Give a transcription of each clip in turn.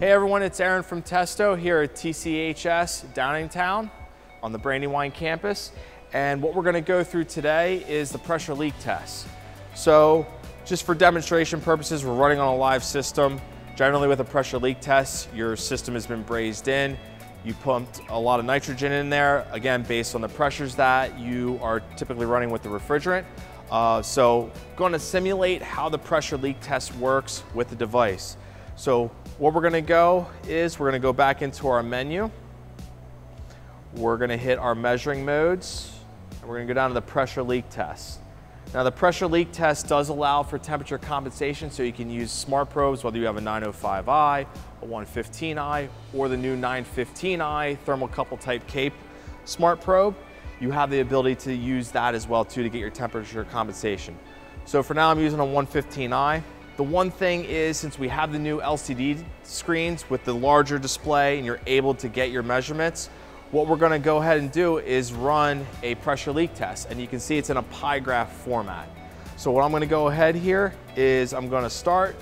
Hey everyone, it's Aaron from Testo here at TCHS Downingtown on the Brandywine campus. And what we're gonna go through today is the pressure leak test. So just for demonstration purposes, we're running on a live system. Generally with a pressure leak test, your system has been brazed in. You pumped a lot of nitrogen in there, again, based on the pressures that you are typically running with the refrigerant. Uh, so going to simulate how the pressure leak test works with the device. So what we're gonna go is we're gonna go back into our menu. We're gonna hit our measuring modes, and we're gonna go down to the pressure leak test. Now the pressure leak test does allow for temperature compensation, so you can use smart probes, whether you have a 905i, a 115i, or the new 915i thermocouple type K smart probe you have the ability to use that as well too to get your temperature compensation. So for now I'm using a 115i. The one thing is since we have the new LCD screens with the larger display and you're able to get your measurements, what we're gonna go ahead and do is run a pressure leak test and you can see it's in a pie graph format. So what I'm gonna go ahead here is I'm gonna start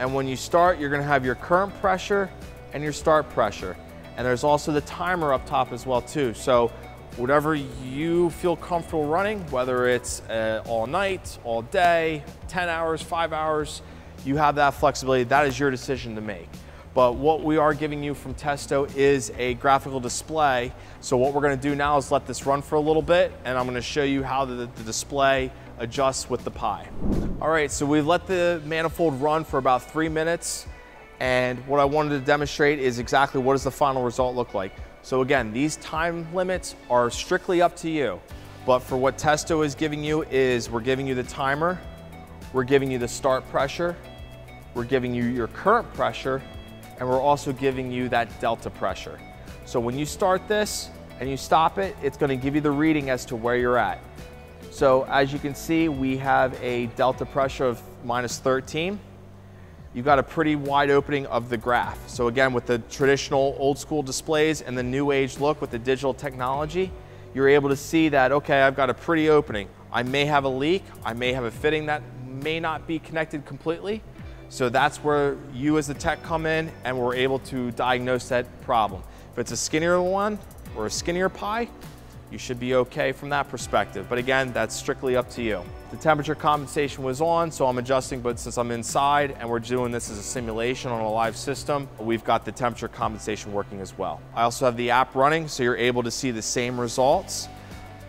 and when you start you're gonna have your current pressure and your start pressure. And there's also the timer up top as well too. So whatever you feel comfortable running, whether it's uh, all night, all day, 10 hours, five hours, you have that flexibility. That is your decision to make. But what we are giving you from Testo is a graphical display. So what we're gonna do now is let this run for a little bit and I'm gonna show you how the, the display adjusts with the pie. All right, so we've let the manifold run for about three minutes. And what I wanted to demonstrate is exactly what does the final result look like. So again, these time limits are strictly up to you. But for what Testo is giving you is we're giving you the timer, we're giving you the start pressure, we're giving you your current pressure, and we're also giving you that delta pressure. So when you start this and you stop it, it's gonna give you the reading as to where you're at. So as you can see, we have a delta pressure of minus 13 you've got a pretty wide opening of the graph. So again, with the traditional old school displays and the new age look with the digital technology, you're able to see that, okay, I've got a pretty opening. I may have a leak, I may have a fitting that may not be connected completely. So that's where you as the tech come in and we're able to diagnose that problem. If it's a skinnier one or a skinnier pie, you should be okay from that perspective. But again, that's strictly up to you. The temperature compensation was on, so I'm adjusting, but since I'm inside and we're doing this as a simulation on a live system, we've got the temperature compensation working as well. I also have the app running, so you're able to see the same results.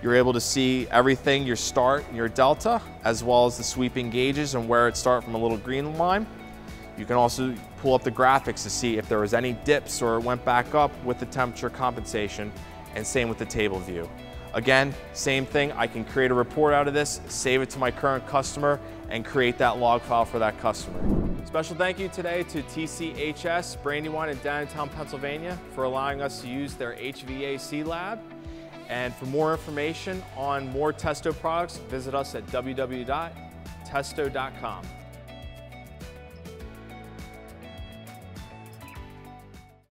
You're able to see everything, your start and your delta, as well as the sweeping gauges and where it start from a little green line. You can also pull up the graphics to see if there was any dips or it went back up with the temperature compensation and same with the table view. Again, same thing, I can create a report out of this, save it to my current customer, and create that log file for that customer. Special thank you today to TCHS Brandywine in Downingtown Pennsylvania for allowing us to use their HVAC lab. And for more information on more Testo products, visit us at www.testo.com.